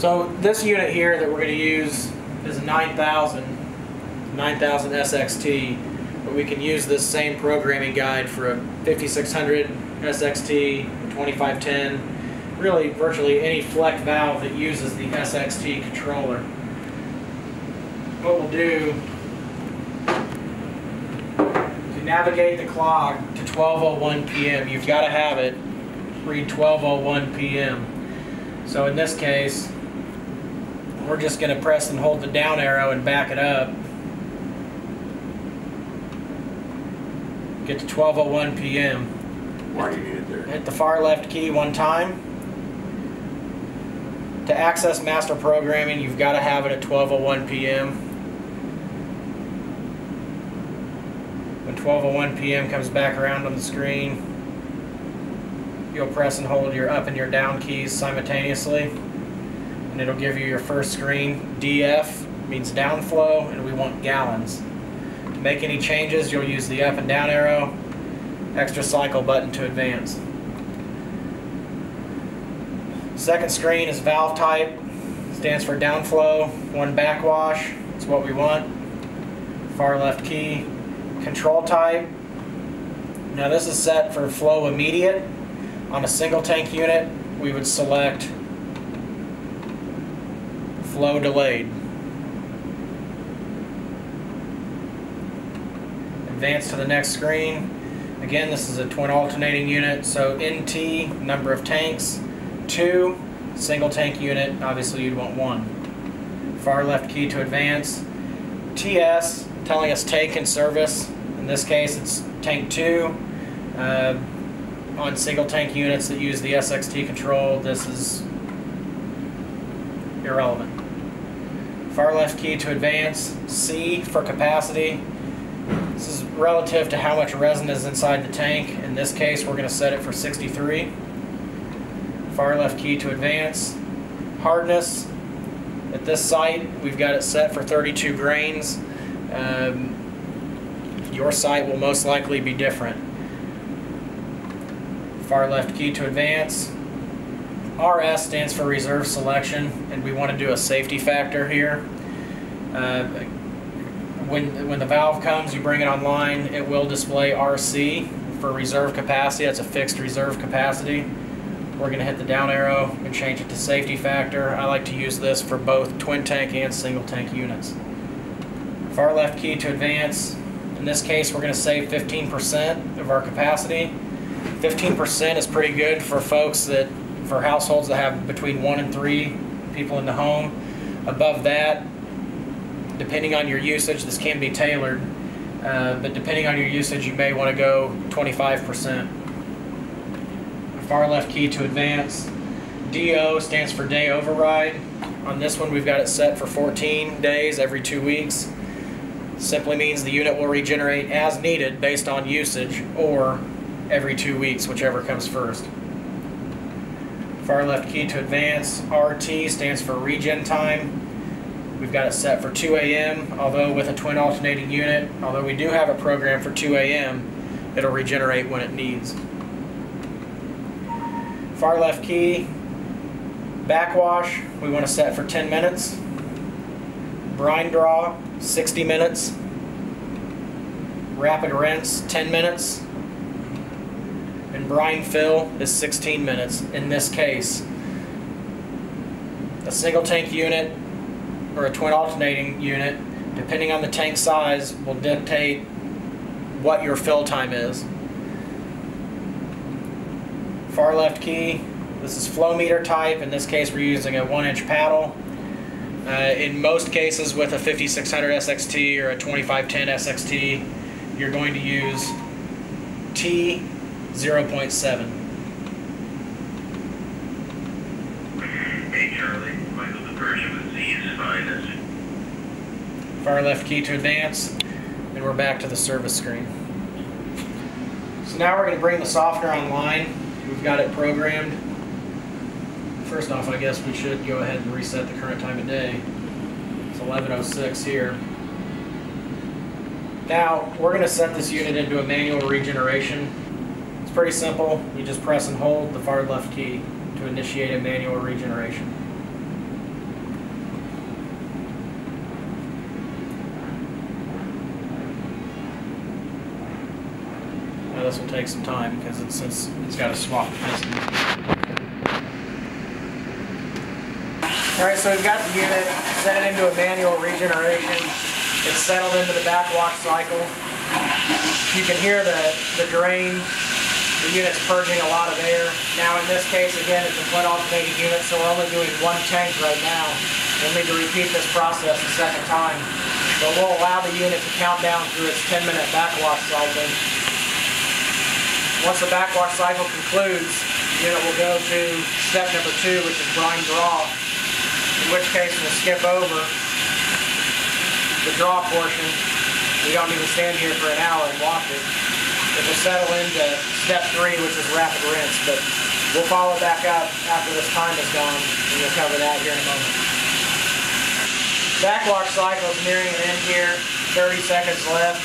So this unit here that we're going to use is a 9000, 9000 SXT, but we can use this same programming guide for a 5600 SXT, 2510, really virtually any Fleck valve that uses the SXT controller. What we'll do to navigate the clock to 12:01 p.m. You've got to have it read 12:01 p.m. So in this case, we're just going to press and hold the down arrow and back it up. Get to 12:01 p.m. Why do you need it there? Hit the far left key one time. To access master programming, you've got to have it at 12:01 p.m. When 12:01 p.m. comes back around on the screen, you'll press and hold your up and your down keys simultaneously, and it'll give you your first screen. DF means downflow, and we want gallons. To make any changes, you'll use the up and down arrow, extra cycle button to advance. Second screen is valve type, stands for downflow, one backwash, it's what we want. Far left key, control type. Now this is set for flow immediate. On a single tank unit, we would select flow delayed. Advance to the next screen. Again, this is a twin alternating unit, so NT, number of tanks, two, single tank unit, obviously you'd want one. Far left key to advance. TS, telling us tank in service. In this case, it's tank two. Uh, on single tank units that use the SXT control, this is irrelevant. Far left key to advance. C for capacity. This is relative to how much resin is inside the tank. In this case, we're going to set it for 63. Far left key to advance. Hardness. At this site, we've got it set for 32 grains. Um, your site will most likely be different. Far left key to advance. RS stands for reserve selection, and we want to do a safety factor here. Uh, when, when the valve comes, you bring it online, it will display RC for reserve capacity. That's a fixed reserve capacity. We're going to hit the down arrow and change it to safety factor. I like to use this for both twin tank and single tank units. Far left key to advance. In this case, we're going to save 15% of our capacity. 15% is pretty good for folks that, for households that have between one and three people in the home. Above that, depending on your usage, this can be tailored, uh, but depending on your usage, you may want to go 25%. Far left key to advance. DO stands for day override. On this one, we've got it set for 14 days every two weeks. Simply means the unit will regenerate as needed based on usage or every two weeks, whichever comes first. Far left key to advance. RT stands for regen time. We've got it set for 2 a.m., although with a twin alternating unit, although we do have a program for 2 a.m., it'll regenerate when it needs. Far left key, backwash, we want to set for 10 minutes. Brine draw, 60 minutes. Rapid rinse, 10 minutes. Brine fill is 16 minutes in this case. A single tank unit or a twin alternating unit, depending on the tank size, will dictate what your fill time is. Far left key, this is flow meter type. In this case, we're using a one inch paddle. Uh, in most cases with a 5600 SXT or a 2510 SXT, you're going to use T 0.7. Hey Charlie, Michael depression with Z is fine. That's Far left key to advance, and we're back to the service screen. So now we're going to bring the softener online. We've got it programmed. First off, I guess we should go ahead and reset the current time of day. It's 11.06 here. Now, we're going to set this unit into a manual regeneration. It's pretty simple. You just press and hold the far left key to initiate a manual regeneration. Now this will take some time because it's, it's, it's got a swap piston. Alright, so we've got the unit, set it into a manual regeneration. It's settled into the backwash cycle. You can hear the, the drain the unit's purging a lot of air. Now in this case, again, it's a foot alternating unit, so we're only doing one tank right now. We'll need to repeat this process a second time. But we'll allow the unit to count down through its 10 minute backwash cycle. Once the backwash cycle concludes, the unit will go to step number two, which is brine draw. In which case we'll skip over the draw portion. We don't need to stand here for an hour and watch it. It will settle into step three, which is rapid rinse, but we'll follow back up after this time is gone, and we'll cover that here in a moment. Backwash cycle is nearing an end here, 30 seconds left.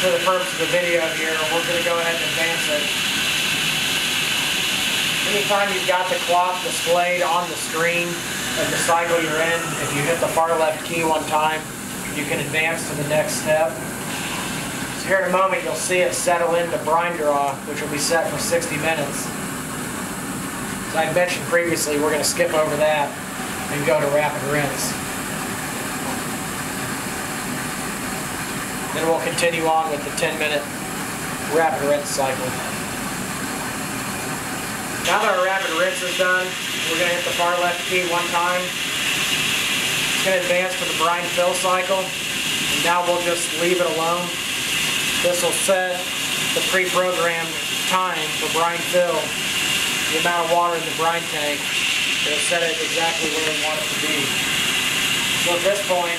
For the purpose of the video here, we're going to go ahead and advance it. Anytime you've got the clock displayed on the screen of the cycle you're in, if you hit the far left key one time, you can advance to the next step. So here in a moment, you'll see it settle into brine draw, which will be set for 60 minutes. As I mentioned previously, we're going to skip over that and go to rapid rinse. Then we'll continue on with the 10 minute rapid rinse cycle. Now that our rapid rinse is done, we're going to hit the far left key one time. To advance to the brine fill cycle. And now we'll just leave it alone. This will set the pre-programmed time for brine fill, the amount of water in the brine tank. It'll set it exactly where we want it to be. So at this point,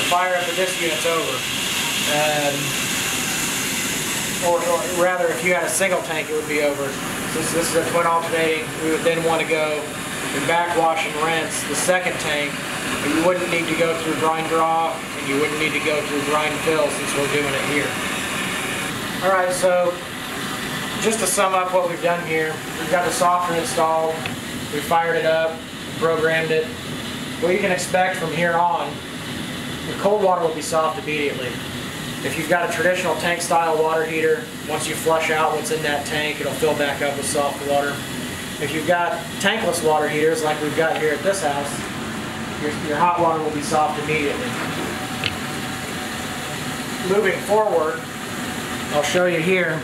the fire up at this unit's over. Or, or rather, if you had a single tank, it would be over. Since this is a twin alternating, we would then want to go and backwash and rinse the second tank, but you wouldn't need to go through brine draw, and you wouldn't need to go through brine fill since we're doing it here. All right, so just to sum up what we've done here, we've got the softener installed, we fired it up, programmed it. What you can expect from here on, the cold water will be soft immediately. If you've got a traditional tank style water heater, once you flush out what's in that tank, it'll fill back up with soft water. If you've got tankless water heaters like we've got here at this house, your, your hot water will be soft immediately. Moving forward, I'll show you here.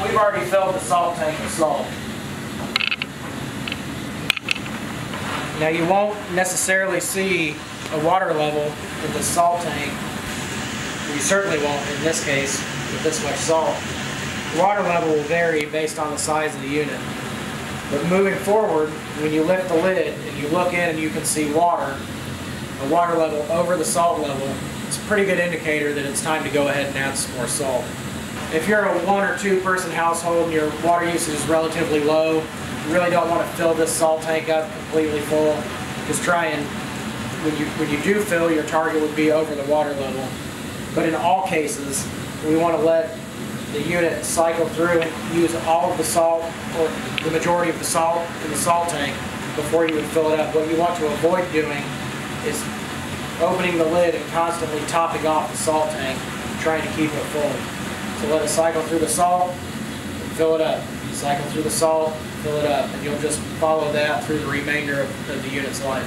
We've already filled the salt tank with salt. Now you won't necessarily see a water level in the salt tank. You certainly won't in this case with this much salt. The water level will vary based on the size of the unit. But moving forward, when you lift the lid and you look in and you can see water, a water level over the salt level, it's a pretty good indicator that it's time to go ahead and add some more salt. If you're a one or two person household and your water usage is relatively low, you really don't want to fill this salt tank up completely full. Just try and, when you, when you do fill, your target would be over the water level. But in all cases, we want to let the unit cycle through and use all of the salt, or the majority of the salt in the salt tank before you would fill it up. What you want to avoid doing is opening the lid and constantly topping off the salt tank, trying to keep it full. So let it cycle through the salt, fill it up. Cycle through the salt, fill it up, and you'll just follow that through the remainder of, of the unit's life.